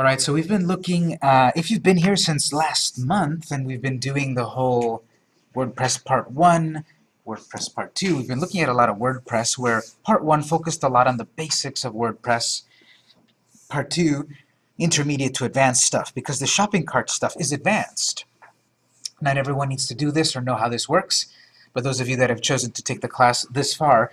All right, so we've been looking, uh, if you've been here since last month, and we've been doing the whole WordPress Part 1, WordPress Part 2, we've been looking at a lot of WordPress, where Part 1 focused a lot on the basics of WordPress. Part 2, intermediate to advanced stuff, because the shopping cart stuff is advanced. Not everyone needs to do this or know how this works, but those of you that have chosen to take the class this far,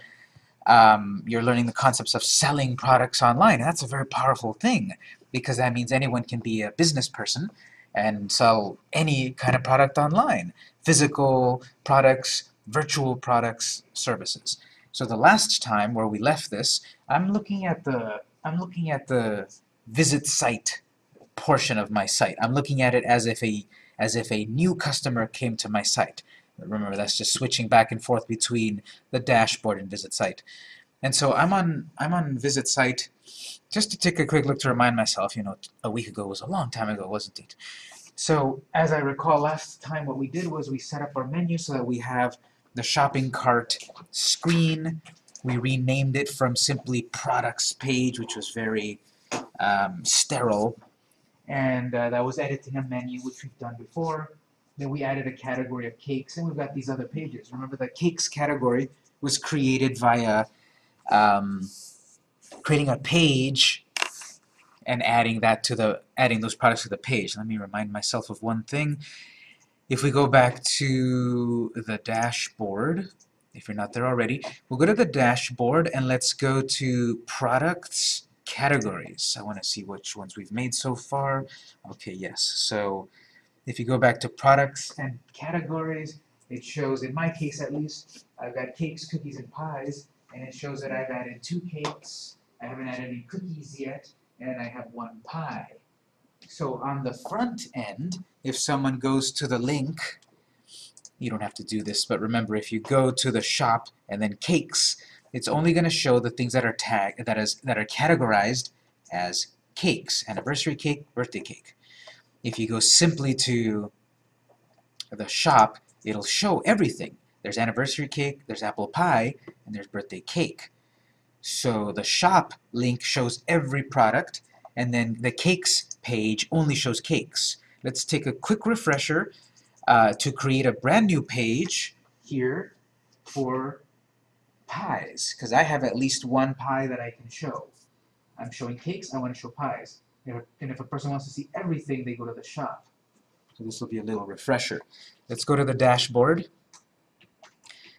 um, you're learning the concepts of selling products online. And that's a very powerful thing because that means anyone can be a business person and sell any kind of product online. Physical products, virtual products, services. So the last time where we left this, I'm looking at the I'm looking at the visit site portion of my site. I'm looking at it as if a as if a new customer came to my site. Remember, that's just switching back and forth between the dashboard and visit site. And so I'm on I'm on visit site just to take a quick look to remind myself, you know, a week ago was a long time ago, wasn't it? So as I recall last time what we did was we set up our menu so that we have the shopping cart screen. We renamed it from simply products page, which was very um, sterile. And uh, that was editing a menu, which we've done before. Then we added a category of cakes, and we've got these other pages. Remember the cakes category was created via um, creating a page and adding that to the adding those products to the page. Let me remind myself of one thing. If we go back to the dashboard, if you're not there already, we'll go to the dashboard and let's go to products categories. I want to see which ones we've made so far. Okay, yes. So if you go back to products and categories, it shows, in my case at least, I've got cakes, cookies, and pies, and it shows that I've added two cakes, I haven't added any cookies yet, and I have one pie. So on the front end, if someone goes to the link, you don't have to do this, but remember if you go to the shop and then cakes, it's only going to show the things that are tagged that is that are categorized as cakes, anniversary cake, birthday cake. If you go simply to the shop, it'll show everything. There's anniversary cake, there's apple pie, and there's birthday cake. So the shop link shows every product, and then the cakes page only shows cakes. Let's take a quick refresher uh, to create a brand new page here for pies, because I have at least one pie that I can show. I'm showing cakes, I want to show pies. And if a person wants to see everything, they go to the shop. So this will be a little refresher. Let's go to the dashboard.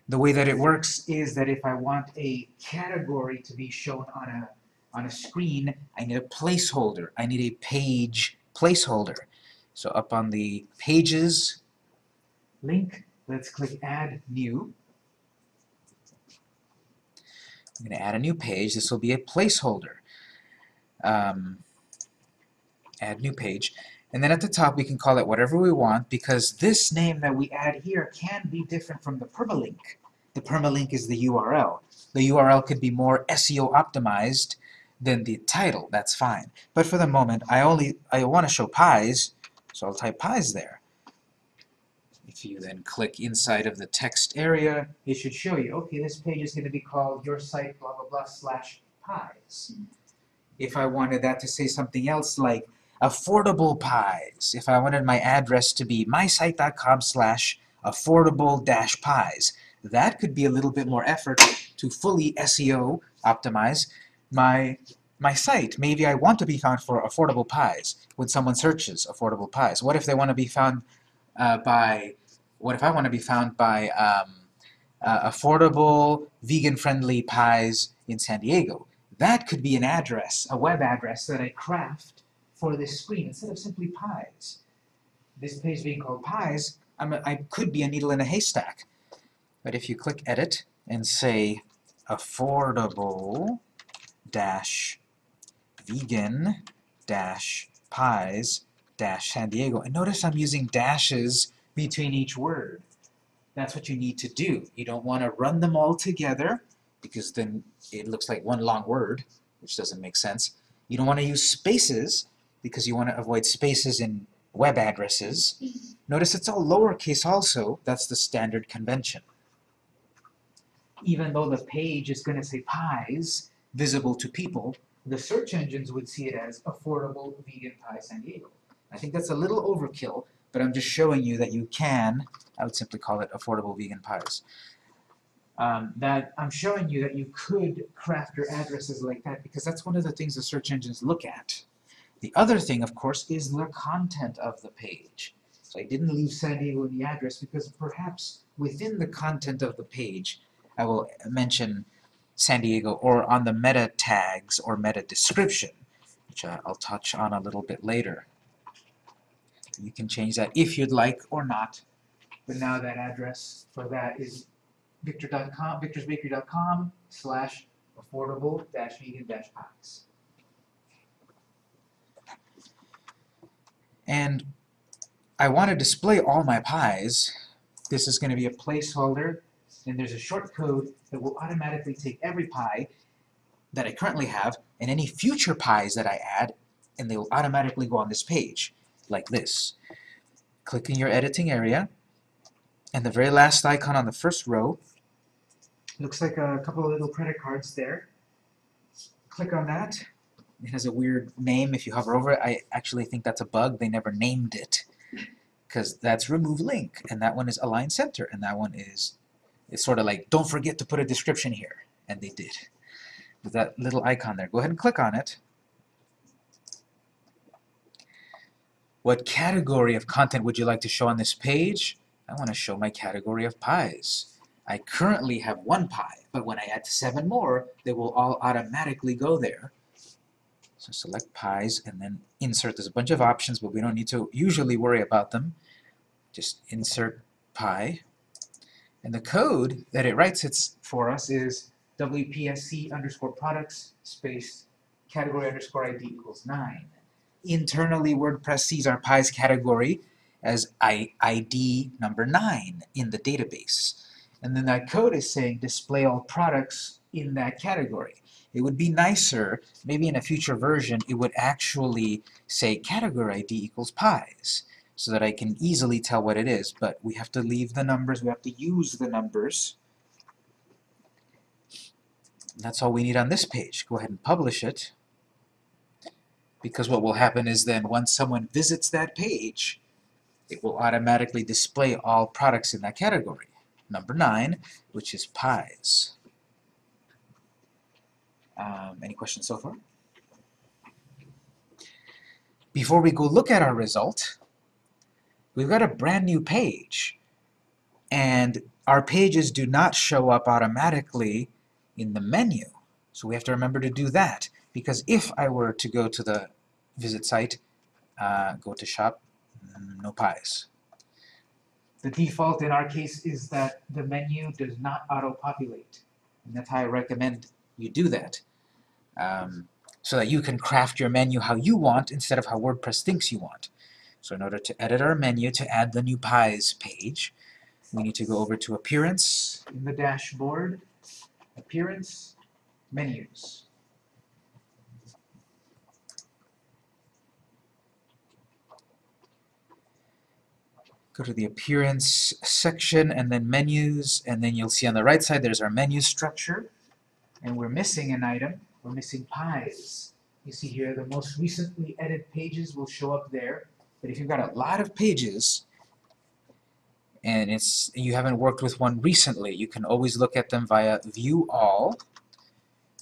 The way that it works is that if I want a category to be shown on a, on a screen, I need a placeholder. I need a page placeholder. So up on the Pages link, let's click Add New. I'm going to add a new page. This will be a placeholder. Um, add new page. And then at the top we can call it whatever we want because this name that we add here can be different from the permalink. The permalink is the URL. The URL could be more SEO optimized than the title. That's fine. But for the moment, I only I want to show pies, so I'll type pies there. If you then click inside of the text area, it should show you, okay, this page is going to be called your site blah blah blah slash pies. If I wanted that to say something else like affordable pies, if I wanted my address to be mysite.com slash affordable dash pies, that could be a little bit more effort to fully SEO optimize my my site. Maybe I want to be found for affordable pies when someone searches affordable pies. What if they want to be found uh, by, what if I want to be found by um, uh, affordable, vegan-friendly pies in San Diego? That could be an address, a web address that I craft for this screen instead of simply pies. This page being called pies, I'm a, I could be a needle in a haystack. But if you click Edit and say affordable dash vegan dash pies dash San Diego, and notice I'm using dashes between each word. That's what you need to do. You don't want to run them all together because then it looks like one long word, which doesn't make sense. You don't want to use spaces because you want to avoid spaces in web addresses. Notice it's all lowercase also. That's the standard convention. Even though the page is going to say pies, visible to people, the search engines would see it as affordable vegan pie San Diego. I think that's a little overkill, but I'm just showing you that you can, I would simply call it affordable vegan pies. Um, that I'm showing you that you could craft your addresses like that because that's one of the things the search engines look at. The other thing, of course, is the content of the page. So I didn't leave San Diego in the address because perhaps within the content of the page, I will mention San Diego or on the meta tags or meta description, which uh, I'll touch on a little bit later. You can change that if you'd like or not, but now that address for that is victor.com, victorsbakery.com slash affordable dash vegan dash pies. And I want to display all my pies. This is going to be a placeholder, and there's a short code that will automatically take every pie that I currently have and any future pies that I add, and they will automatically go on this page, like this. Click in your editing area, and the very last icon on the first row looks like a couple of little credit cards there. Click on that. It has a weird name if you hover over it. I actually think that's a bug. They never named it because that's remove link and that one is align center and that one is it's sort of like don't forget to put a description here and they did with that little icon there. Go ahead and click on it. What category of content would you like to show on this page? I want to show my category of pies. I currently have one pie, but when I add seven more, they will all automatically go there. So select pies and then insert. There's a bunch of options, but we don't need to usually worry about them. Just insert pie. And the code that it writes it's for us is WPSC underscore products space category underscore ID equals 9. Internally, WordPress sees our pies category as ID number 9 in the database. And then that code is saying display all products in that category. It would be nicer, maybe in a future version, it would actually say category ID equals pies, so that I can easily tell what it is, but we have to leave the numbers, we have to use the numbers. That's all we need on this page. Go ahead and publish it, because what will happen is then once someone visits that page, it will automatically display all products in that category. Number 9, which is pies. Um, any questions so far? Before we go look at our result, we've got a brand new page. And our pages do not show up automatically in the menu. So we have to remember to do that. Because if I were to go to the visit site, uh, go to shop, mm, no pies. The default in our case is that the menu does not auto-populate. And that's how I recommend you do that um, so that you can craft your menu how you want instead of how WordPress thinks you want. So in order to edit our menu to add the new pies page, we need to go over to Appearance in the dashboard, Appearance, Menus. Go to the Appearance section and then Menus, and then you'll see on the right side there's our menu structure, and we're missing an item missing pies. You see here the most recently edited pages will show up there. But if you've got a lot of pages and it's you haven't worked with one recently, you can always look at them via View All.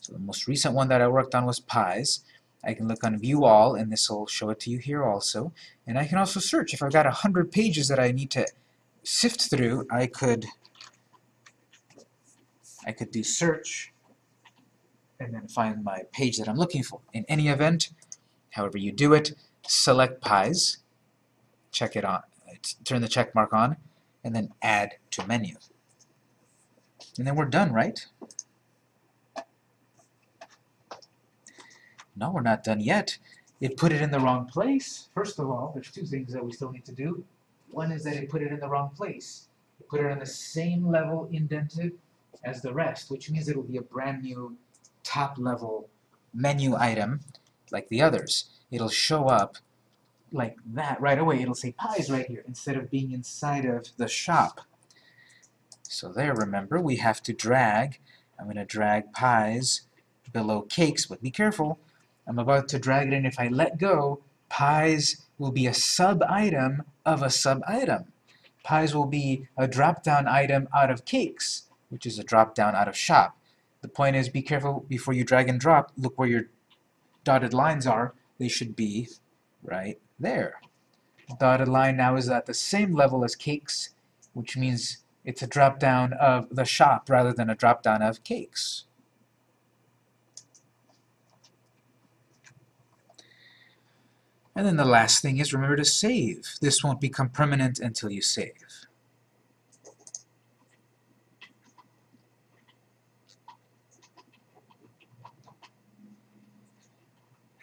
So the most recent one that I worked on was pies. I can look on View All, and this will show it to you here also. And I can also search. If I've got a hundred pages that I need to sift through, I could I could do search and then find my page that I'm looking for. In any event, however you do it, select pies, check it on, turn the check mark on, and then add to menu. And then we're done, right? No, we're not done yet. It put it in the wrong place. First of all, there's two things that we still need to do. One is that it put it in the wrong place. It put it on the same level indented as the rest, which means it will be a brand new top level menu item like the others. It'll show up like that right away. It'll say pies right here instead of being inside of the shop. So there, remember, we have to drag. I'm going to drag pies below cakes, but be careful. I'm about to drag it in. If I let go, pies will be a sub-item of a sub-item. Pies will be a drop-down item out of cakes, which is a drop-down out of shop. The point is, be careful before you drag and drop. Look where your dotted lines are. They should be right there. Dotted line now is at the same level as cakes, which means it's a drop-down of the shop rather than a drop-down of cakes. And then the last thing is remember to save. This won't become permanent until you save.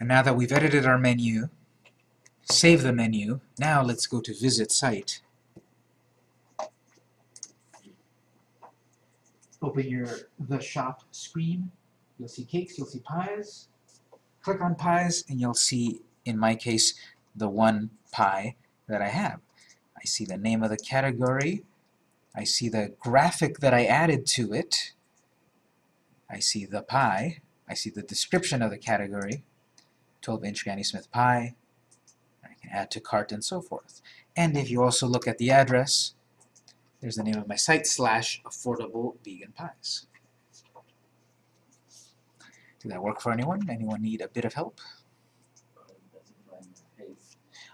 And now that we've edited our menu, save the menu, now let's go to Visit Site. Open your The Shop screen. You'll see cakes, you'll see pies. Click on pies, and you'll see, in my case, the one pie that I have. I see the name of the category. I see the graphic that I added to it. I see the pie. I see the description of the category. 12-inch Granny Smith pie. I can add to cart and so forth. And if you also look at the address, there's the name of my site, slash affordable vegan pies. Did that work for anyone? Anyone need a bit of help?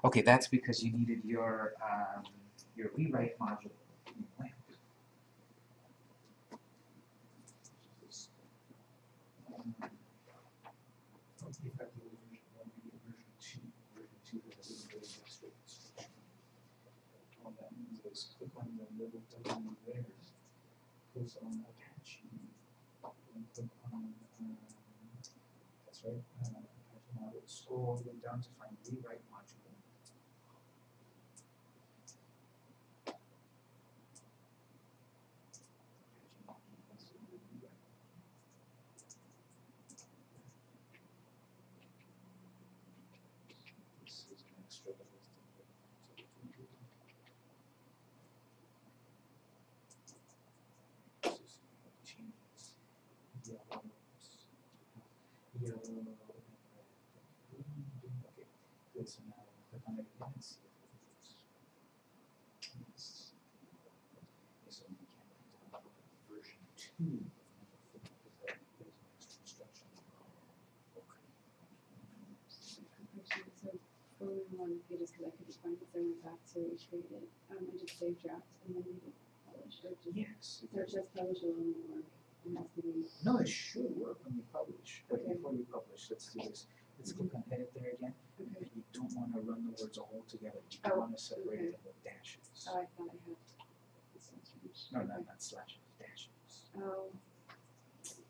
Okay, that's because you needed your um, your rewrite module that means is click on the W there, on Apache, and click on, that's right, uh, Apache module, scroll all down to find rewrite module. Apache module, that's the rewrite. This is an extra that was the- so if we do- This is what changes. Yellow, yellow, and red, green, okay, good, so now click on it again and see if it works. Yes. Okay, so we can print out version two of number four, because that, there's an extra instruction. Okay. Actually, so going on the pages, because I couldn't find it, so I went back to recreate it. Um, I just saved drafts and then it publish, or just, Yes. or just publish alone work. And that's the way. No, it should work when you publish, but Okay. before you publish, let's do this. Let's click on edit there again, Okay. and you don't wanna run the words all together, you Oh, wanna separate okay. them with dashes. Oh, I thought I had. changed. No, Okay. not, not slashes, dashes. Oh. Okay.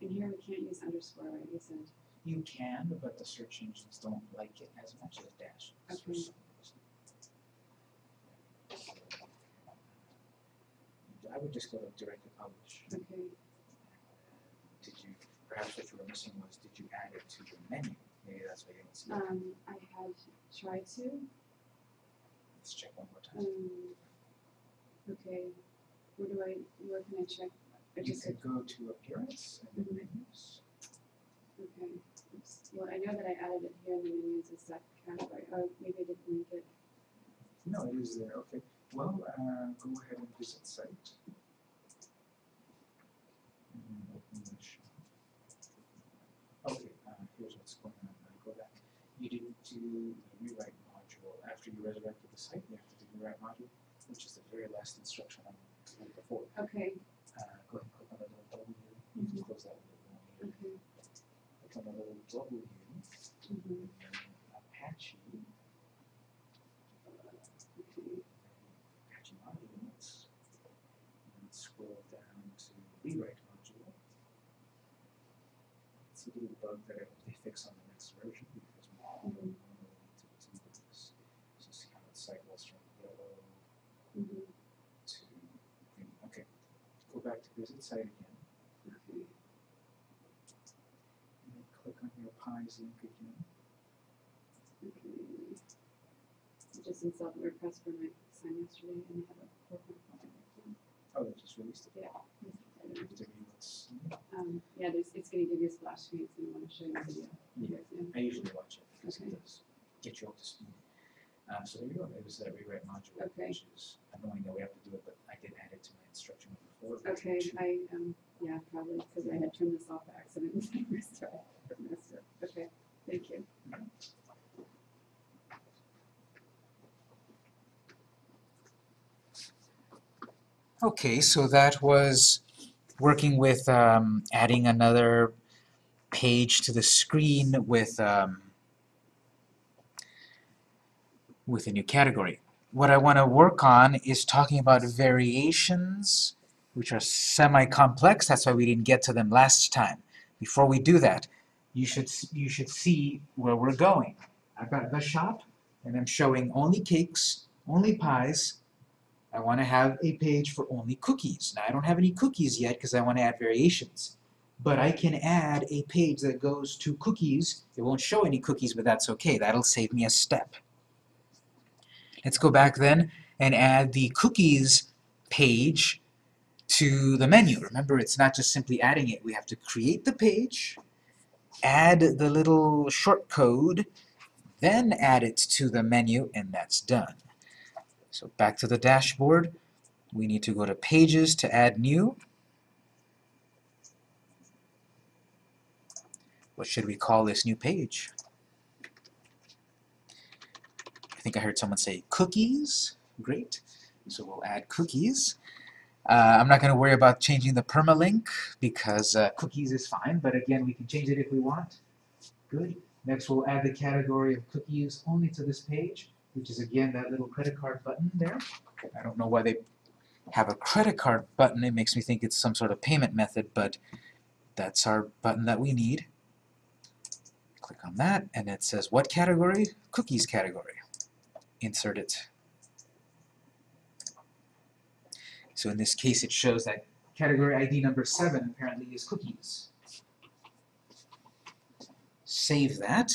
And here we can't use underscore, right? You said. You can, but the search engines don't like it as much as dashes for Okay. some reason. I would just go to direct to publish. Okay. Did you, perhaps what you were missing was, did you add it to your menu? Maybe that's why you don't see it. Um, I had tried to. Let's check one more time. Um. Okay. Where do I? Where can I check? I You just could go to appearance and then Mhm. menus. Okay. Well, I know that I added it here in the menus as that category. Oh, maybe I didn't link it. No, it is there, okay. Well, uh, go ahead and visit site. And then open the shop. Okay, uh, here's what's going on, I go back. You didn't do the rewrite module, after you resurrected the site, you have to do the rewrite module, which is the very last instruction on four. Okay. Uh, go ahead and click on the little W, you can Mhm. close that little one here. Okay. Click on the little W, Mm-hmm. and then Apache, Okay. Apache modules. And scroll down to rewrite module. It's a little bug that I hope they fix on the next version because we don't Mhm. normally need to do this. So see how it cycles from yellow Mm-hmm. to green. Okay. Go visit site again and then click on your pies link again. Okay. I just installed WordPress for my sign yesterday and they have a five. Oh, they just released it. Yeah. it. to read what's. Um, yeah, there's, it's gonna give you a splash screen, so I wanna show you the video. Yeah. Yeah. I usually watch it because Okay. it does get you up to speed. Um, so there you go. It was that rewrite module, Okay. which is annoying that we have to do it, but I did add it to my instruction before. version Okay. I, um, yeah, probably, because I had turned this off by accident, messed up, messed up, okay, thank you. Okay, so that was working with um, adding another page to the screen with um, with a new category. What I want to work on is talking about variations, which are semi-complex. That's why we didn't get to them last time. Before we do that, you should you should see where we're going. I've got the shop, and I'm showing only cakes, only pies, I want to have a page for only cookies. Now I don't have any cookies yet because I want to add variations. But I can add a page that goes to cookies. It won't show any cookies, but that's okay. That'll save me a step. Let's go back then and add the cookies page to the menu. Remember, it's not just simply adding it. We have to create the page, add the little short code, then add it to the menu, and that's done. So back to the dashboard, we need to go to Pages to add new. What should we call this new page? I think I heard someone say cookies. Great. So we'll add cookies. Uh, I'm not going to worry about changing the permalink because uh, cookies is fine, but again, we can change it if we want. Good. Next, we'll add the category of cookies only to this page which is again that little credit card button there. I don't know why they have a credit card button. It makes me think it's some sort of payment method, but that's our button that we need. Click on that, and it says what category? Cookies category. Insert it. So in this case, it shows that category ID number 7 apparently is cookies. Save that.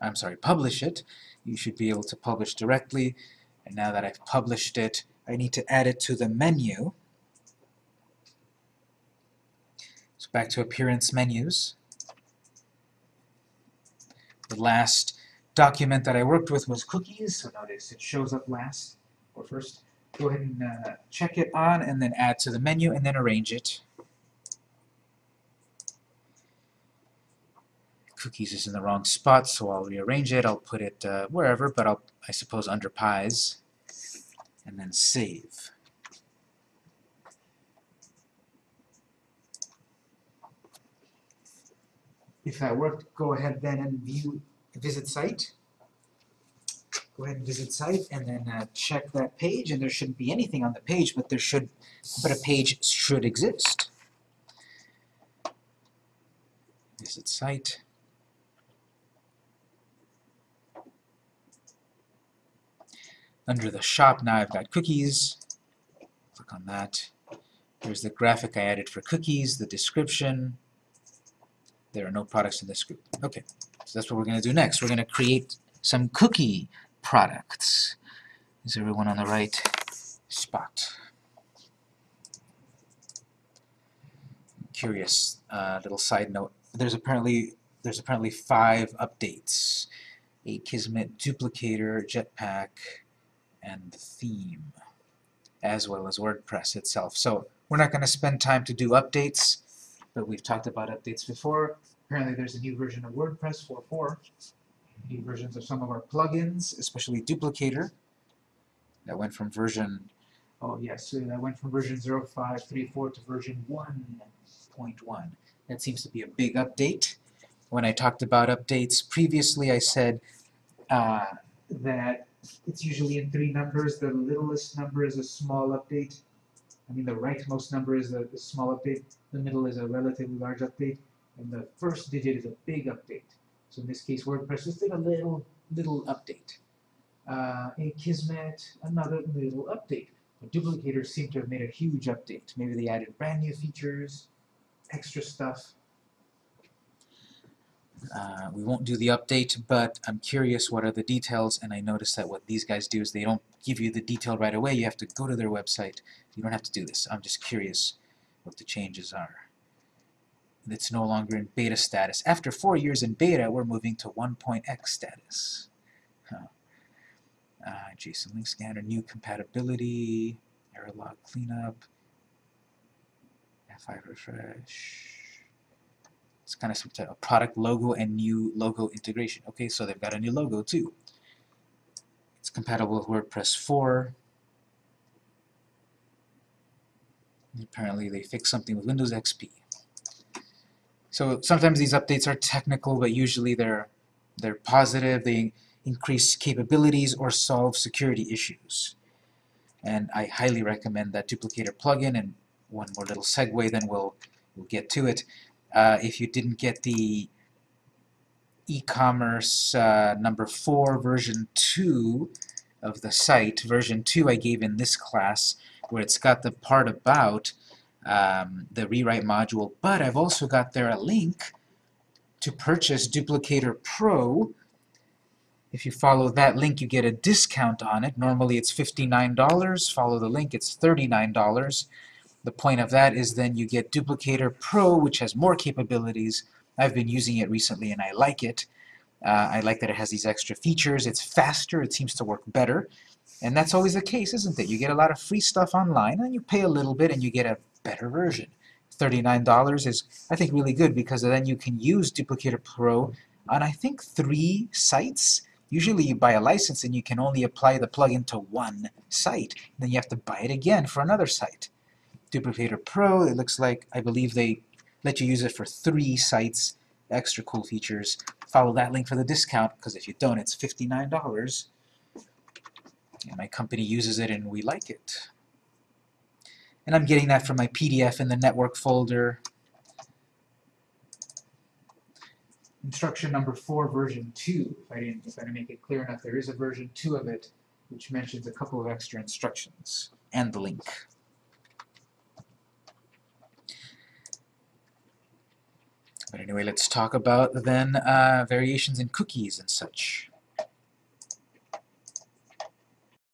I'm sorry, publish it, you should be able to publish directly. And now that I've published it, I need to add it to the menu. So back to Appearance Menus. The last document that I worked with was cookies, so notice it shows up last or first. Go ahead and uh, check it on and then add to the menu and then arrange it. cookies is in the wrong spot, so I'll rearrange it. I'll put it uh, wherever, but I'll, I suppose, under pies, and then save. If that worked, go ahead then and view, visit site. Go ahead and visit site, and then uh, check that page, and there shouldn't be anything on the page, but there should, but a page should exist. Visit site. Under the shop now I've got cookies. Click on that. Here's the graphic I added for cookies, the description. There are no products in this group. Okay, so that's what we're going to do next. We're going to create some cookie products. Is everyone on the right spot? Curious uh, little side note. There's apparently there's apparently five updates. Akismet duplicator, Jetpack, and the theme, as well as WordPress itself. So we're not going to spend time to do updates, but we've talked about updates before. Apparently there's a new version of WordPress 4.4, new versions of some of our plugins, especially Duplicator, that went from version, oh yes, so that went from version 0534 to version 1.1. That seems to be a big update. When I talked about updates previously, I said uh, that it's usually in three numbers. The littlest number is a small update. I mean, the rightmost number is a, a small update. The middle is a relatively large update. And the first digit is a big update. So in this case, WordPress just did a little, little update. Uh, Akismet, another little update. But duplicators seem to have made a huge update. Maybe they added brand new features, extra stuff. Uh, we won't do the update, but I'm curious what are the details, and I noticed that what these guys do is they don't give you the detail right away. You have to go to their website. You don't have to do this. I'm just curious what the changes are. It's no longer in beta status. After four years in beta, we're moving to 1.x status. Uh, JSON link scanner, new compatibility, error log cleanup, F5 refresh. It's kind of some type of product logo and new logo integration. Okay, so they've got a new logo too. It's compatible with WordPress 4. Apparently they fixed something with Windows XP. So sometimes these updates are technical, but usually they're they're positive. They increase capabilities or solve security issues. And I highly recommend that duplicator plugin. And one more little segue, then we'll we'll get to it. Uh, if you didn't get the e-commerce uh, number 4 version 2 of the site, version 2 I gave in this class, where it's got the part about um, the rewrite module, but I've also got there a link to purchase Duplicator Pro. If you follow that link, you get a discount on it. Normally it's $59. Follow the link, it's $39. The point of that is then you get Duplicator Pro, which has more capabilities. I've been using it recently and I like it. Uh, I like that it has these extra features. It's faster, it seems to work better. And that's always the case, isn't it? You get a lot of free stuff online and you pay a little bit and you get a better version. $39 is, I think, really good because then you can use Duplicator Pro on, I think, three sites. Usually you buy a license and you can only apply the plugin to one site. Then you have to buy it again for another site. Duplicator Pro, it looks like, I believe they let you use it for three sites. Extra cool features. Follow that link for the discount, because if you don't, it's $59. And my company uses it and we like it. And I'm getting that from my PDF in the network folder. Instruction number 4, version 2. If I, didn't, if I didn't make it clear enough, there is a version 2 of it which mentions a couple of extra instructions and the link. But anyway, let's talk about then uh, variations in cookies and such.